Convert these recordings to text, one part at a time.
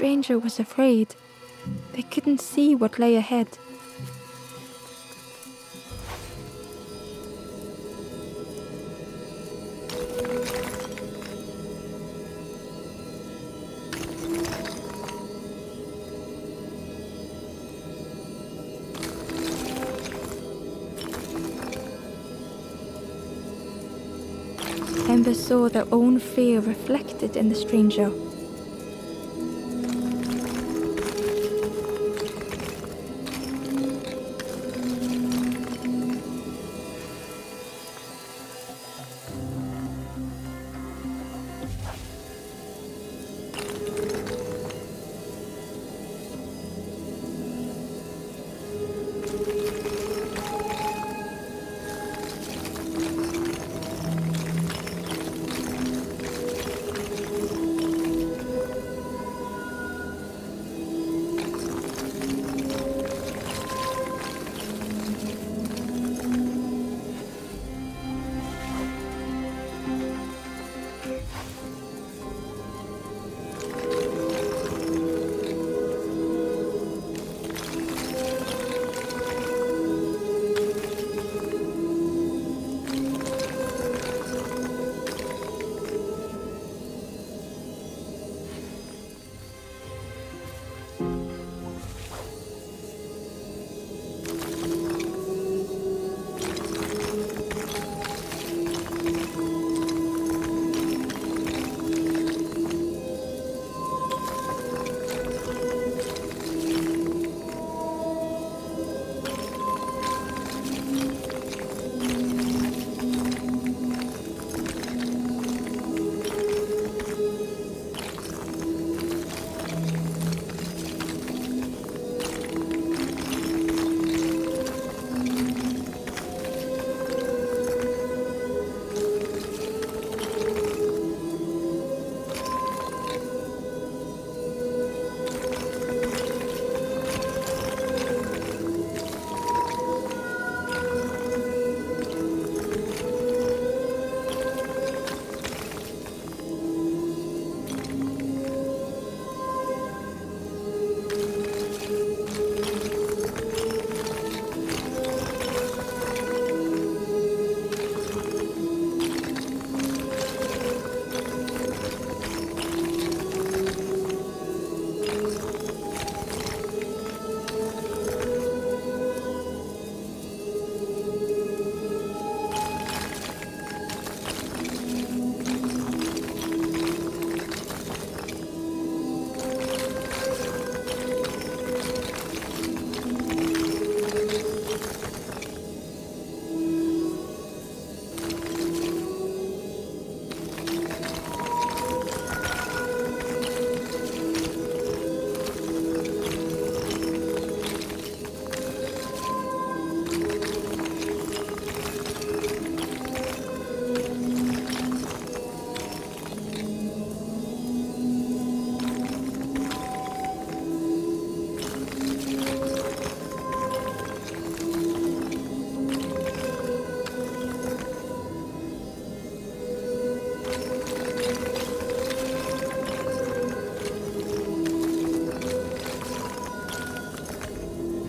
stranger was afraid. They couldn't see what lay ahead. Ember saw their own fear reflected in the stranger.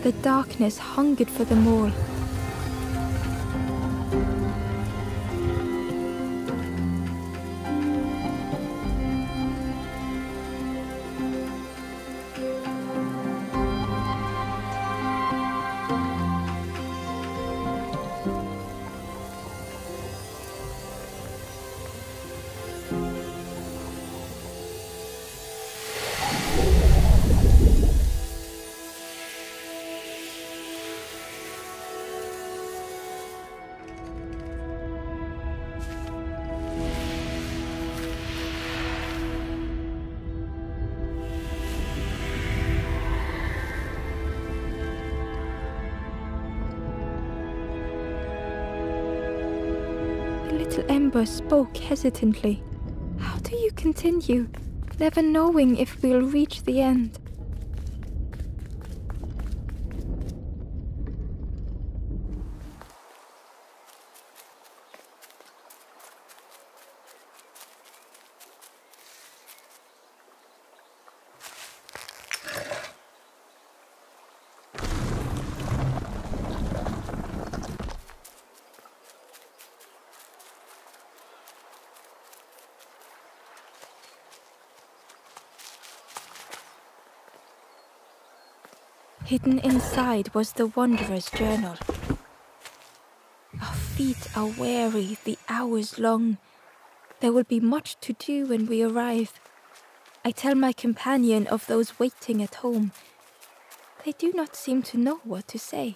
The darkness hungered for them all. Ember spoke hesitantly. How do you continue, never knowing if we'll reach the end? Hidden inside was the Wanderer's journal. Our feet are weary, the hours long. There will be much to do when we arrive. I tell my companion of those waiting at home. They do not seem to know what to say.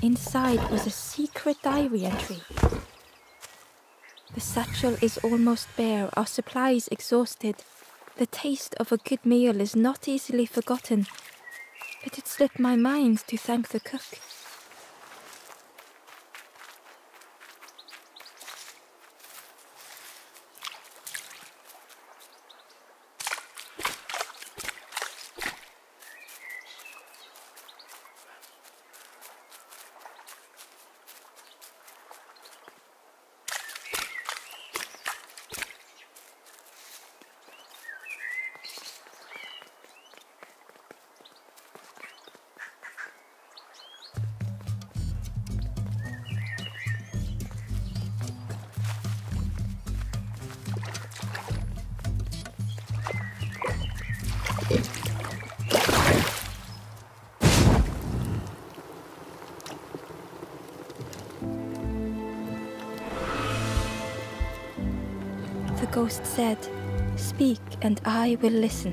Inside was a secret diary entry. The satchel is almost bare, our supplies exhausted. The taste of a good meal is not easily forgotten, but it slipped my mind to thank the cook. Ghost said, Speak and I will listen.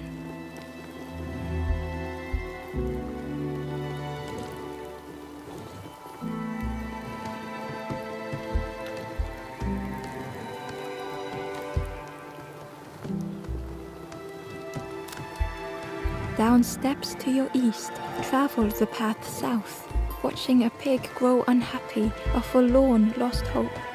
Down steps to your east, travel the path south, watching a pig grow unhappy, a forlorn lost hope.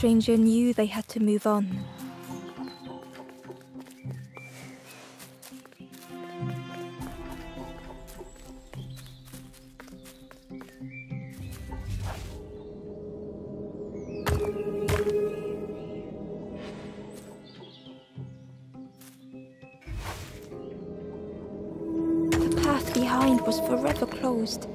Stranger knew they had to move on. The path behind was forever closed.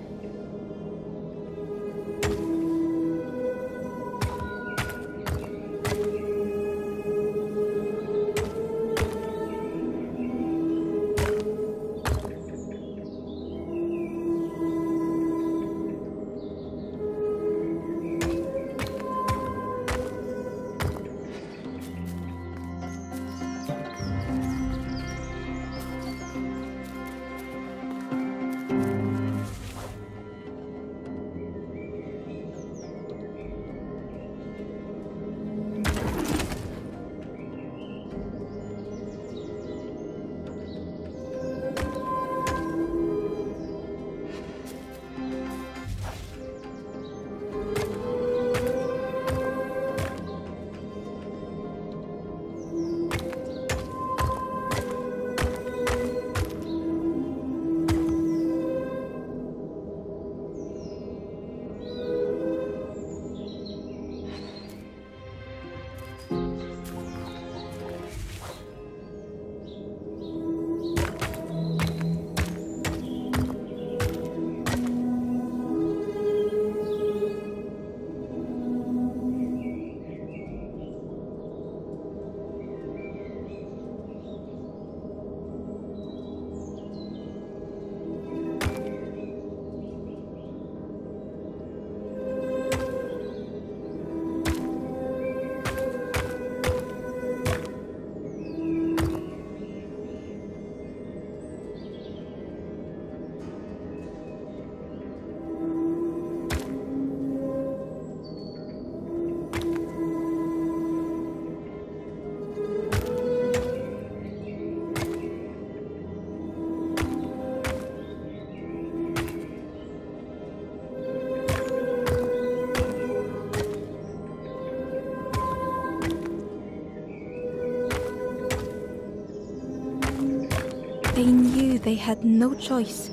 They had no choice,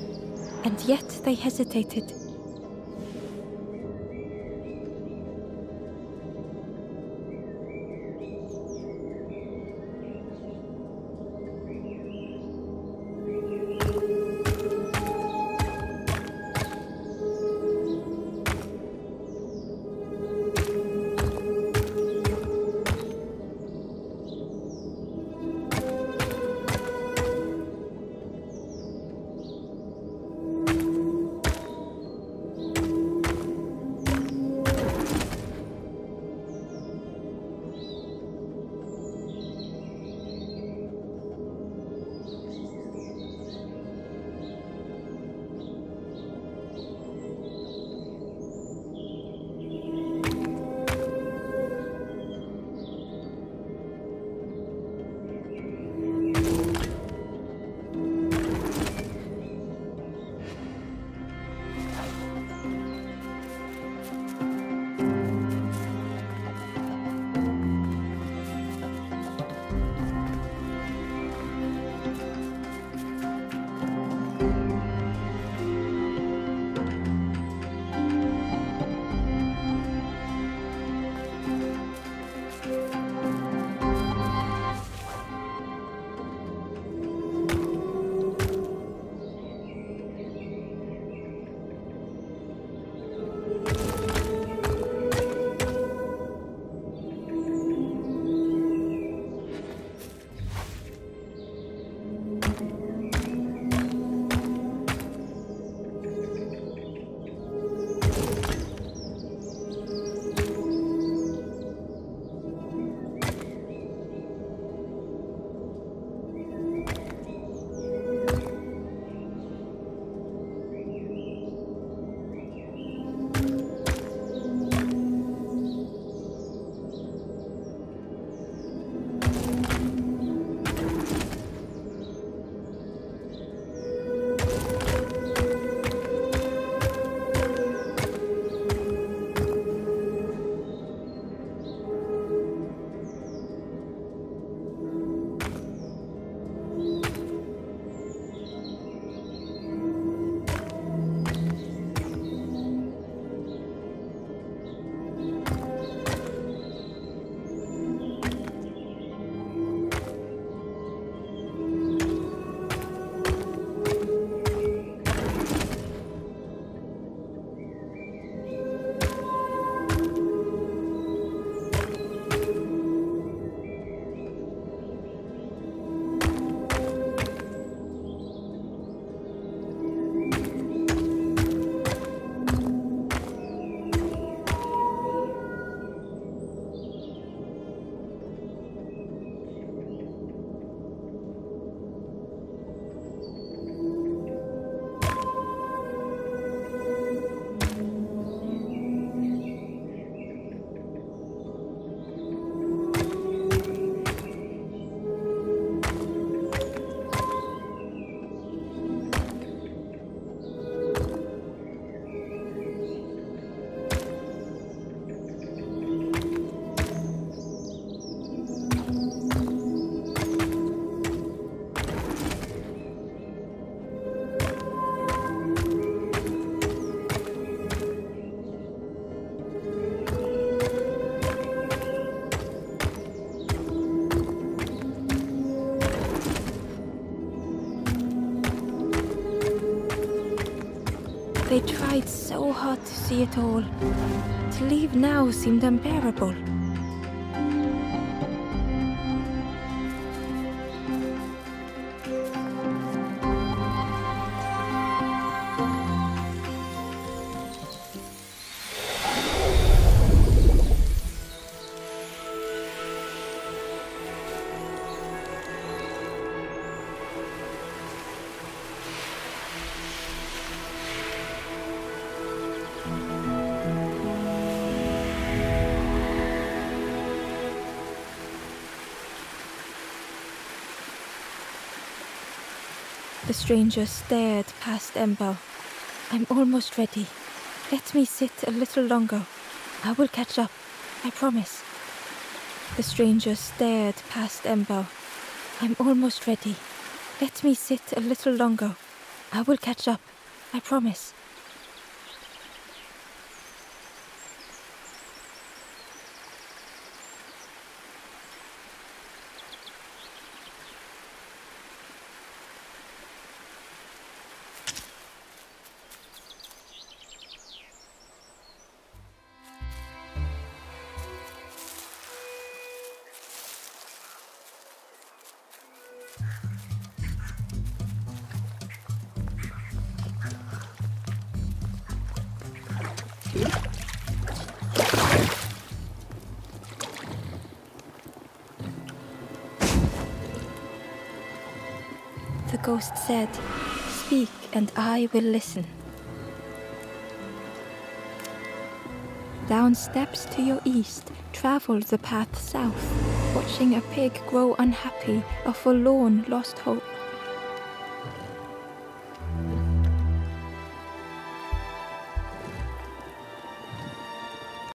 and yet they hesitated. They tried so hard to see it all. To leave now seemed unbearable. The stranger stared past Ember. I'm almost ready. Let me sit a little longer. I will catch up. I promise. The stranger stared past Ember. I'm almost ready. Let me sit a little longer. I will catch up. I promise. The ghost said, Speak and I will listen. Down steps to your east, travel the path south, watching a pig grow unhappy, a forlorn lost hope.